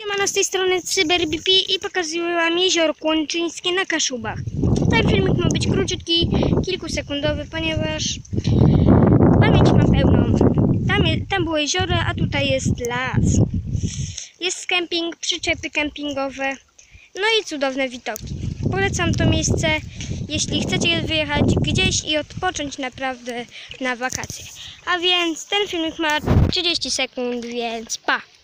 Siemano, z tej strony CyberBP i pokazuję wam jezioro Łączyńskie na Kaszubach. Ten filmik ma być króciutki, kilkusekundowy, ponieważ pamięć mam pełną. Tam, je, tam było jezioro, a tutaj jest las. Jest kemping, przyczepy kempingowe, no i cudowne widoki. Polecam to miejsce, jeśli chcecie wyjechać gdzieś i odpocząć naprawdę na wakacje. A więc ten filmik ma 30 sekund, więc pa!